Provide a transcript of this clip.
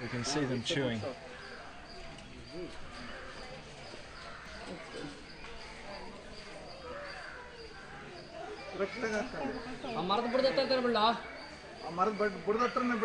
We can see them chewing. ಆ ಮರದ ಬುಡದ ಹತ್ರ ಬಿಡ್ಲಾ ಆ ಮರದ ಬುಡದ ಹತ್ರನೇ